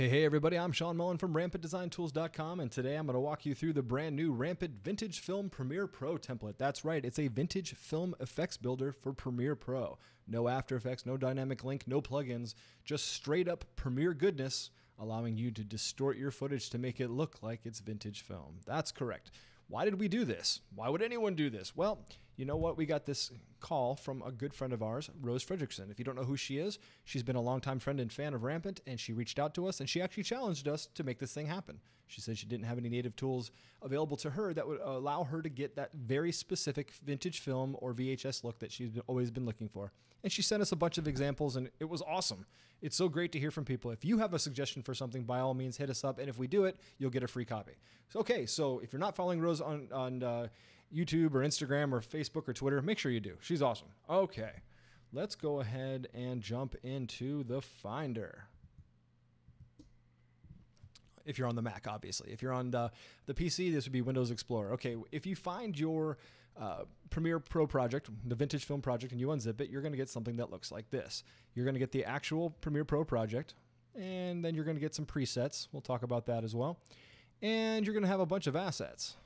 Hey, hey, everybody, I'm Sean Mullen from RampantDesignTools.com, and today I'm going to walk you through the brand new Rampant Vintage Film Premiere Pro template. That's right, it's a vintage film effects builder for Premiere Pro. No After Effects, no dynamic link, no plugins, just straight up Premiere goodness, allowing you to distort your footage to make it look like it's vintage film. That's correct. Why did we do this? Why would anyone do this? Well, you know what? We got this call from a good friend of ours, Rose Fredrickson. If you don't know who she is, she's been a longtime friend and fan of Rampant, and she reached out to us and she actually challenged us to make this thing happen. She said she didn't have any native tools available to her that would allow her to get that very specific vintage film or VHS look that she's always been looking for. And she sent us a bunch of examples, and it was awesome. It's so great to hear from people. If you have a suggestion for something, by all means, hit us up, and if we do it, you'll get a free copy. So, okay, so if you're not following Rose on on uh, YouTube or Instagram or Facebook or Twitter, make sure you do. She's awesome. Okay, let's go ahead and jump into the Finder. If you're on the Mac, obviously. If you're on the, the PC, this would be Windows Explorer. Okay, if you find your uh, Premiere Pro project, the vintage film project, and you unzip it, you're going to get something that looks like this. You're going to get the actual Premiere Pro project, and then you're going to get some presets. We'll talk about that as well. And you're going to have a bunch of assets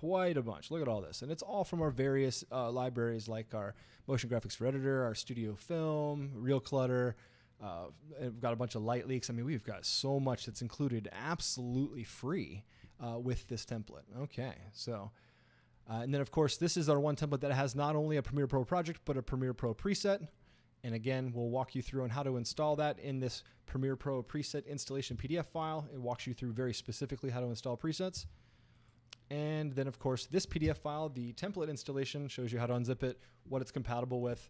quite a bunch. Look at all this. And it's all from our various uh, libraries like our Motion Graphics for Editor, our Studio Film, Real Clutter. Uh, we've got a bunch of light leaks. I mean, we've got so much that's included absolutely free uh, with this template. Okay, so. Uh, and then, of course, this is our one template that has not only a Premiere Pro project, but a Premiere Pro preset. And again, we'll walk you through on how to install that in this Premiere Pro preset installation PDF file. It walks you through very specifically how to install presets. And then, of course, this PDF file, the template installation, shows you how to unzip it, what it's compatible with,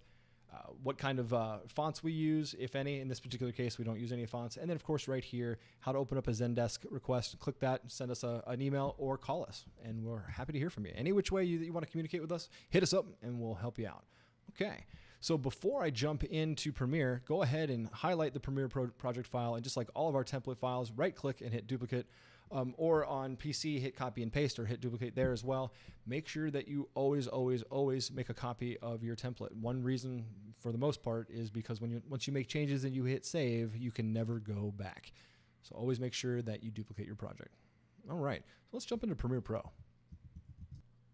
uh, what kind of uh, fonts we use, if any. In this particular case, we don't use any fonts. And then, of course, right here, how to open up a Zendesk request. Click that, send us a, an email, or call us. And we're happy to hear from you. Any which way you, you want to communicate with us, hit us up, and we'll help you out. Okay, so before I jump into Premiere, go ahead and highlight the Premiere Pro project file, and just like all of our template files, right click and hit duplicate um, or on PC, hit copy and paste or hit duplicate there as well. Make sure that you always, always, always make a copy of your template. One reason, for the most part, is because when you once you make changes and you hit save, you can never go back. So always make sure that you duplicate your project. All right, so let's jump into Premiere Pro.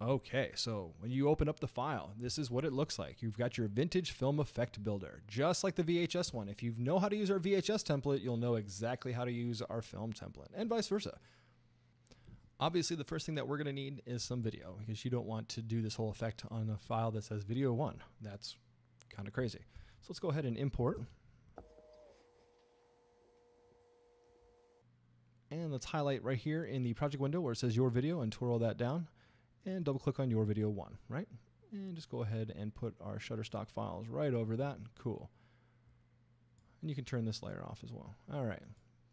Okay, so when you open up the file, this is what it looks like. You've got your vintage film effect builder, just like the VHS one. If you know how to use our VHS template, you'll know exactly how to use our film template, and vice versa. Obviously, the first thing that we're going to need is some video, because you don't want to do this whole effect on a file that says video one. That's kind of crazy. So let's go ahead and import. And let's highlight right here in the project window where it says your video and twirl that down and double click on your video one, right? And just go ahead and put our Shutterstock files right over that. Cool. And you can turn this layer off as well. All right.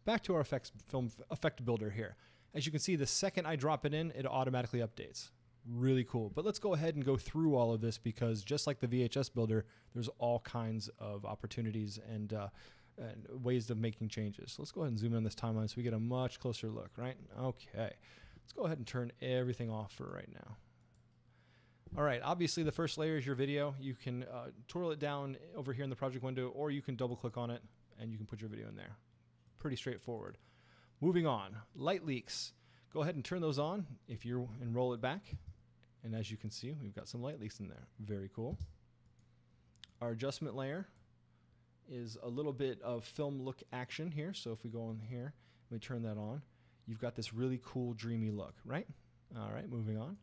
Back to our effects film effect builder here. As you can see, the second I drop it in, it automatically updates. Really cool. But let's go ahead and go through all of this because just like the VHS builder, there's all kinds of opportunities and, uh, and ways of making changes. So let's go ahead and zoom in on this timeline so we get a much closer look, right? Okay. Let's go ahead and turn everything off for right now. All right, obviously the first layer is your video. You can uh, twirl it down over here in the project window, or you can double click on it and you can put your video in there. Pretty straightforward. Moving on, light leaks. Go ahead and turn those on if you and roll it back. And as you can see, we've got some light leaks in there. Very cool. Our adjustment layer is a little bit of film look action here. So if we go in here, we turn that on, you've got this really cool, dreamy look, right? All right, moving on.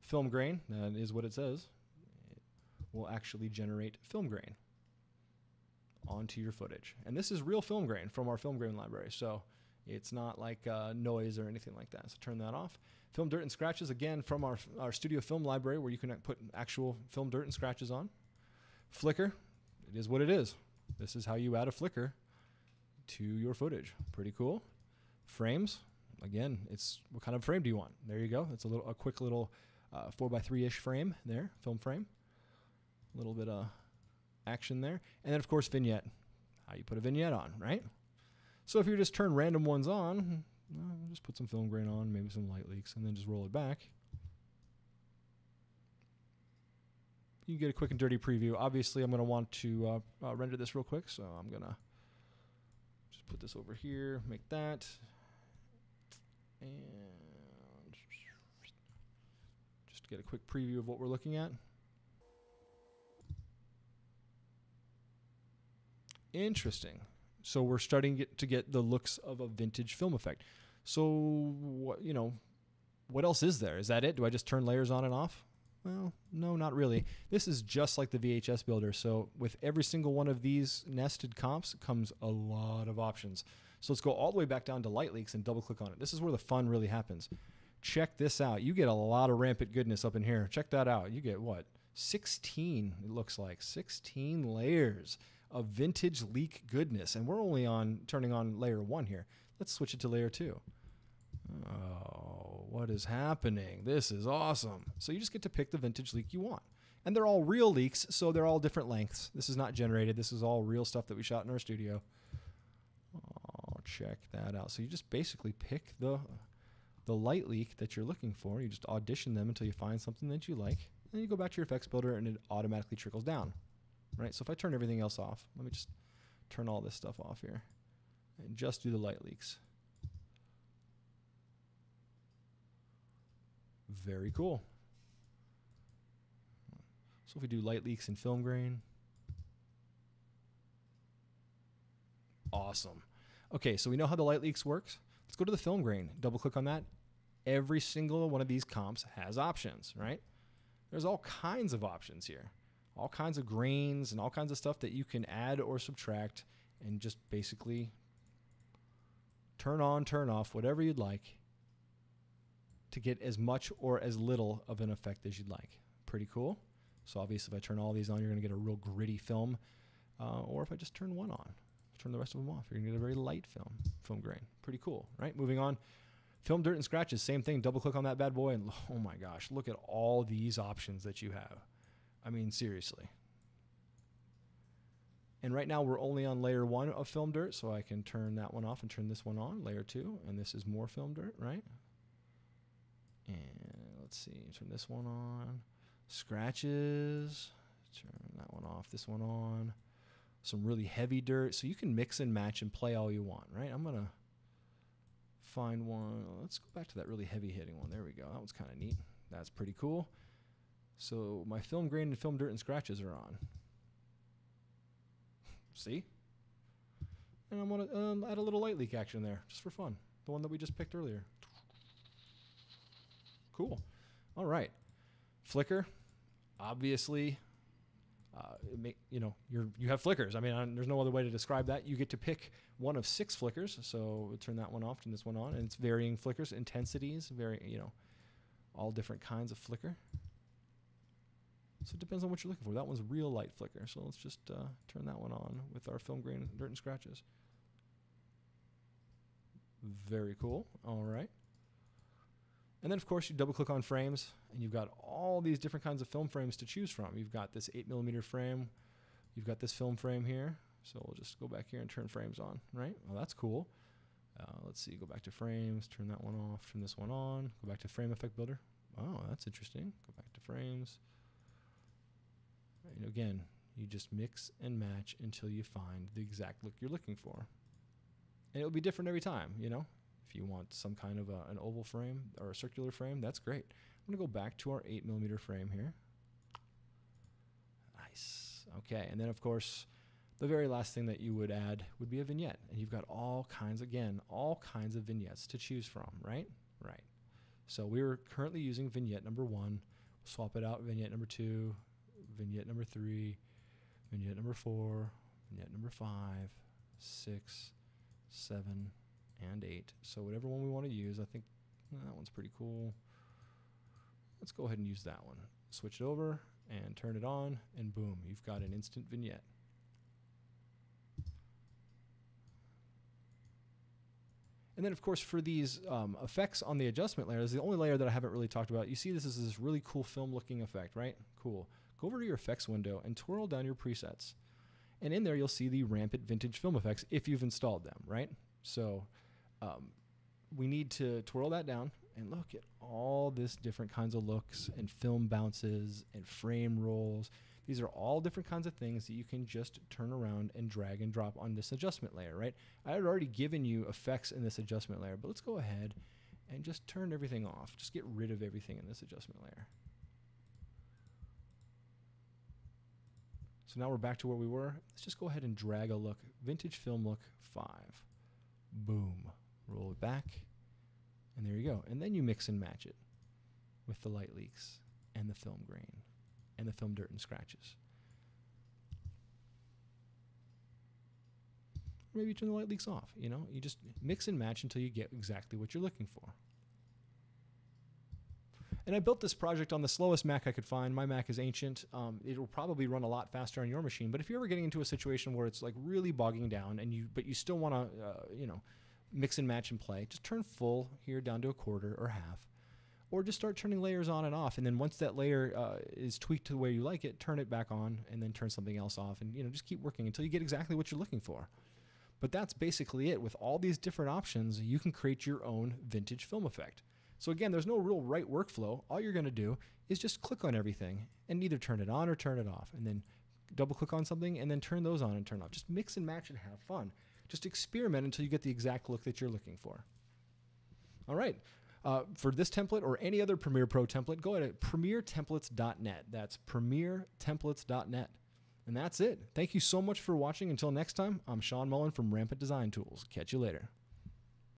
Film grain, that is what it says. It will actually generate film grain onto your footage. And this is real film grain from our film grain library. So it's not like uh, noise or anything like that. So turn that off. Film dirt and scratches, again, from our, our studio film library where you can put actual film dirt and scratches on. Flicker, it is what it is. This is how you add a flicker to your footage. Pretty cool. Frames, again, it's what kind of frame do you want? There you go. It's a little a quick little uh, four by three ish frame there, film frame. A little bit of action there, and then of course vignette. How you put a vignette on, right? So if you just turn random ones on, well, just put some film grain on, maybe some light leaks, and then just roll it back. You can get a quick and dirty preview. Obviously, I'm going to want to uh, uh, render this real quick, so I'm going to just put this over here, make that. And just to get a quick preview of what we're looking at. Interesting. So we're starting to get the looks of a vintage film effect. So what you know, what else is there? Is that it? Do I just turn layers on and off? Well, no, not really. This is just like the VHS builder. So with every single one of these nested comps comes a lot of options. So let's go all the way back down to light leaks and double click on it. This is where the fun really happens. Check this out. You get a lot of rampant goodness up in here. Check that out. You get what? 16, it looks like. 16 layers of vintage leak goodness. And we're only on turning on layer one here. Let's switch it to layer two. Oh, what is happening? This is awesome. So you just get to pick the vintage leak you want. And they're all real leaks, so they're all different lengths. This is not generated. This is all real stuff that we shot in our studio. Check that out. So you just basically pick the the light leak that you're looking for. You just audition them until you find something that you like. Then you go back to your effects builder and it automatically trickles down. Right? So if I turn everything else off, let me just turn all this stuff off here and just do the light leaks. Very cool. So if we do light leaks and film grain, awesome. Okay, so we know how the light leaks works. Let's go to the film grain. Double click on that. Every single one of these comps has options, right? There's all kinds of options here. All kinds of grains and all kinds of stuff that you can add or subtract and just basically turn on, turn off, whatever you'd like to get as much or as little of an effect as you'd like. Pretty cool. So obviously if I turn all these on, you're going to get a real gritty film. Uh, or if I just turn one on, turn the rest of them off, you're to get a very light film, film grain. Pretty cool, right? Moving on. Film dirt and scratches, same thing. Double click on that bad boy and oh my gosh, look at all these options that you have. I mean, seriously. And right now we're only on layer one of film dirt, so I can turn that one off and turn this one on, layer two, and this is more film dirt, right? And let's see, turn this one on. Scratches, turn that one off, this one on. Some really heavy dirt. So you can mix and match and play all you want, right? I'm going to find one. Let's go back to that really heavy hitting one. There we go. That one's kind of neat. That's pretty cool. So my film grain and film dirt and scratches are on. See? And I'm going to um, add a little light leak action there just for fun. The one that we just picked earlier. Cool. All right. Flicker, obviously, uh, make, you know, you're, you have flickers. I mean, I, there's no other way to describe that. You get to pick one of six flickers. So we'll turn that one off, turn this one on, and it's varying flickers, intensities, very, you know, all different kinds of flicker. So it depends on what you're looking for. That one's real light flicker. So let's just uh, turn that one on with our film grain, dirt and scratches. Very cool. All right. And then, of course, you double click on frames, and you've got all these different kinds of film frames to choose from. You've got this 8 millimeter frame, you've got this film frame here. So we'll just go back here and turn frames on, right? Well, that's cool. Uh, let's see, go back to frames, turn that one off, turn this one on, go back to frame effect builder. Oh, that's interesting. Go back to frames. And again, you just mix and match until you find the exact look you're looking for. And it'll be different every time, you know? If you want some kind of a, an oval frame or a circular frame, that's great. I'm to go back to our 8 millimeter frame here. Nice. Okay, and then of course, the very last thing that you would add would be a vignette. And you've got all kinds, again, all kinds of vignettes to choose from, right? Right. So we're currently using vignette number one. We'll swap it out, vignette number two, vignette number three, vignette number four, vignette number five, six, seven, and 8. So whatever one we want to use, I think that one's pretty cool. Let's go ahead and use that one. Switch it over and turn it on, and boom, you've got an instant vignette. And then, of course, for these um, effects on the adjustment layer, this is the only layer that I haven't really talked about. You see this is this really cool film-looking effect, right? Cool. Go over to your effects window and twirl down your presets. And in there, you'll see the rampant vintage film effects if you've installed them, right? So um, we need to twirl that down and look at all this different kinds of looks and film bounces and frame rolls. These are all different kinds of things that you can just turn around and drag and drop on this adjustment layer, right? I had already given you effects in this adjustment layer, but let's go ahead and just turn everything off. Just get rid of everything in this adjustment layer. So now we're back to where we were. Let's just go ahead and drag a look. Vintage film look 5. Boom. Roll it back. And there you go. And then you mix and match it with the light leaks and the film grain and the film dirt and scratches. Maybe you turn the light leaks off, you know? You just mix and match until you get exactly what you're looking for. And I built this project on the slowest Mac I could find. My Mac is ancient. Um, it will probably run a lot faster on your machine. But if you're ever getting into a situation where it's like really bogging down, and you but you still want to, uh, you know, mix and match and play, just turn full here down to a quarter or half, or just start turning layers on and off. And then once that layer uh, is tweaked to the way you like it, turn it back on, and then turn something else off, and you know just keep working until you get exactly what you're looking for. But that's basically it. With all these different options, you can create your own vintage film effect. So again, there's no real right workflow. All you're going to do is just click on everything and either turn it on or turn it off, and then double click on something and then turn those on and turn off. Just mix and match and have fun. Just experiment until you get the exact look that you're looking for. All right. Uh, for this template or any other Premiere Pro template, go ahead premieretemplates.net. That's premieretemplates.net. And that's it. Thank you so much for watching. Until next time, I'm Sean Mullen from Rampant Design Tools. Catch you later.